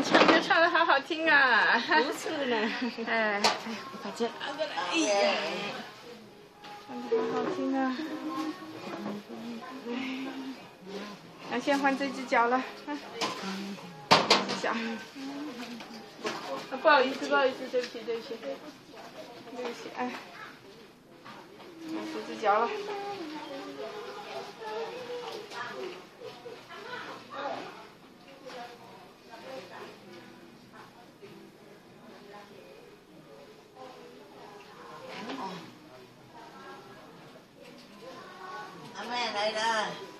唱歌唱的好好听啊！不是呢。哎，哎，我把这拿过来。哎呀，唱的好好听啊！那先换这只脚了，啊，这只脚。啊，不好意思，不好意思，对不起，对不起，对不起，哎，这只脚了。阿妹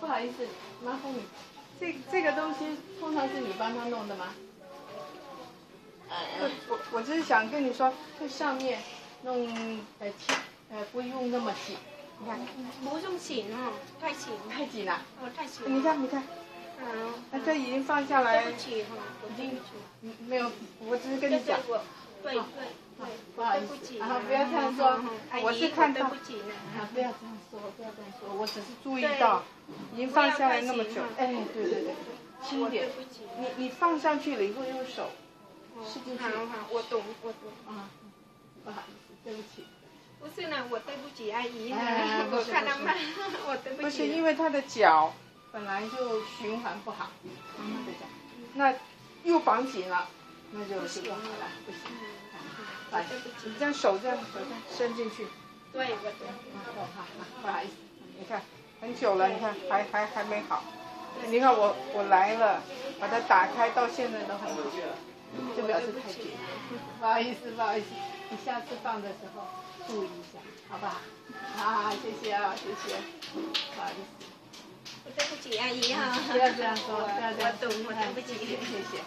不好意思，麻烦你，这这个东西通常是你帮他弄的吗？我我我只是想跟你说，这上面弄呃紧，呃不用那么紧，你看不用紧哦，太紧，太紧了。哦太紧。你看你看，嗯，那这已经放下来对不，起哈，已经对不起。嗯没有，我只是跟你讲，对对对，不好意对不起。思，啊不要这样说，我是看到。啊，不要这样说，不要这样说，我只是注意到，已经放下来那么久，哎，对对对，轻一点。你你放上去了以后用手吃进去，好好，我懂我懂。啊，不好意思，对不起，不是呢，我对不起阿姨。我看到慢，我对不起。不是。因为他的脚本来就循环不好，那又绑紧了，那就就不好了，不行，我对不起你。这样手这样手这样伸进去，对，我对。哦，好好，不好意思，你看很久了，你看还还还没好。你看我我来了，把它打开到现在都很好，就表示太紧。不好意思，不好意思，你下次放的时候注意一下，好不好？好好，谢谢啊，谢谢，不好意思，我对不起阿姨哈。不要这样说，不要这样说，我懂，我对不起。谢谢。